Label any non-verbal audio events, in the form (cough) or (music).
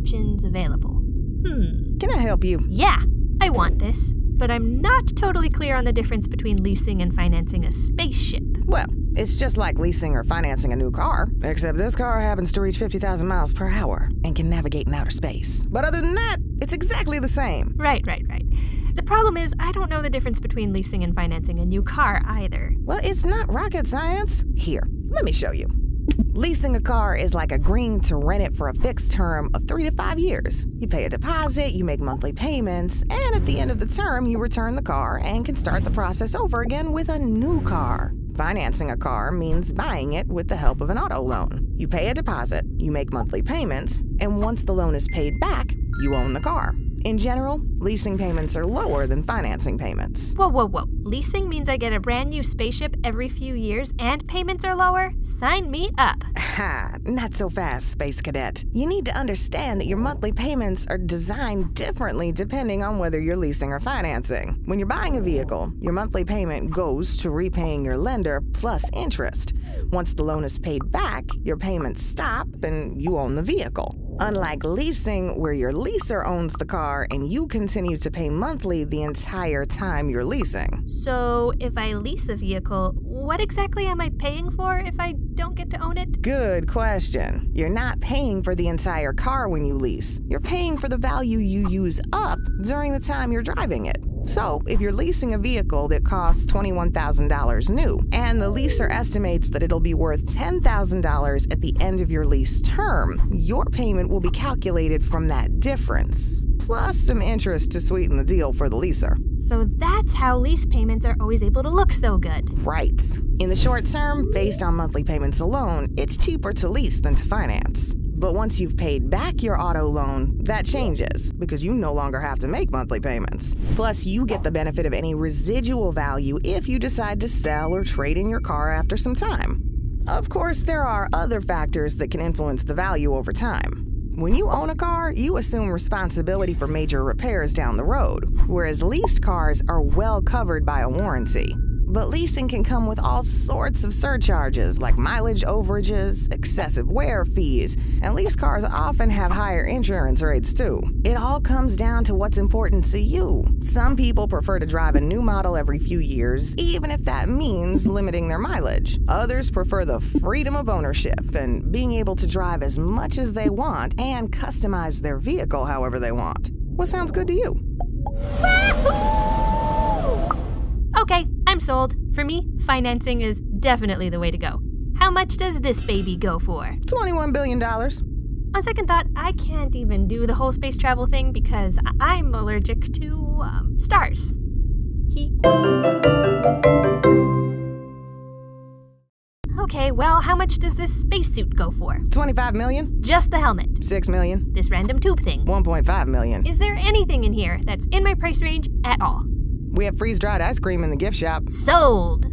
options available. Hmm. Can I help you? Yeah, I want this, but I'm not totally clear on the difference between leasing and financing a spaceship. Well, it's just like leasing or financing a new car, except this car happens to reach 50,000 miles per hour and can navigate in outer space. But other than that, it's exactly the same. Right, right, right. The problem is, I don't know the difference between leasing and financing a new car either. Well, it's not rocket science. Here, let me show you. Leasing a car is like agreeing to rent it for a fixed term of three to five years. You pay a deposit, you make monthly payments, and at the end of the term, you return the car and can start the process over again with a new car. Financing a car means buying it with the help of an auto loan. You pay a deposit, you make monthly payments, and once the loan is paid back, you own the car. In general, leasing payments are lower than financing payments. Whoa, whoa, whoa. Leasing means I get a brand new spaceship every few years and payments are lower? Sign me up. (laughs) Ha, not so fast, Space Cadet. You need to understand that your monthly payments are designed differently depending on whether you're leasing or financing. When you're buying a vehicle, your monthly payment goes to repaying your lender plus interest. Once the loan is paid back, your payments stop and you own the vehicle. Unlike leasing, where your leaser owns the car and you continue to pay monthly the entire time you're leasing. So, if I lease a vehicle, what exactly am I paying for if I don't get to own it? Good question. You're not paying for the entire car when you lease. You're paying for the value you use up during the time you're driving it. So, if you're leasing a vehicle that costs $21,000 new, and the leaser estimates that it'll be worth $10,000 at the end of your lease term, your payment will be calculated from that difference, plus some interest to sweeten the deal for the leaser. So that's how lease payments are always able to look so good. Right. In the short term, based on monthly payments alone, it's cheaper to lease than to finance. But once you've paid back your auto loan, that changes because you no longer have to make monthly payments. Plus, you get the benefit of any residual value if you decide to sell or trade in your car after some time. Of course, there are other factors that can influence the value over time. When you own a car, you assume responsibility for major repairs down the road, whereas leased cars are well covered by a warranty. But leasing can come with all sorts of surcharges like mileage overages, excessive wear fees, and lease cars often have higher insurance rates too. It all comes down to what's important to you. Some people prefer to drive a new model every few years, even if that means limiting their mileage. Others prefer the freedom of ownership and being able to drive as much as they want and customize their vehicle however they want. What sounds good to you? I'm sold. For me, financing is definitely the way to go. How much does this baby go for? $21 billion. On second thought, I can't even do the whole space travel thing because I'm allergic to um, stars. He. Okay, well, how much does this spacesuit go for? 25 million? Just the helmet. 6 million? This random tube thing. 1.5 million. Is there anything in here that's in my price range at all? We have freeze dried ice cream in the gift shop. Sold!